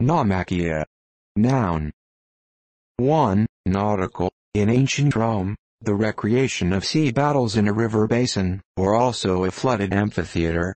Naumachia. Noun. 1. Nautical. In ancient Rome, the recreation of sea battles in a river basin, or also a flooded amphitheater,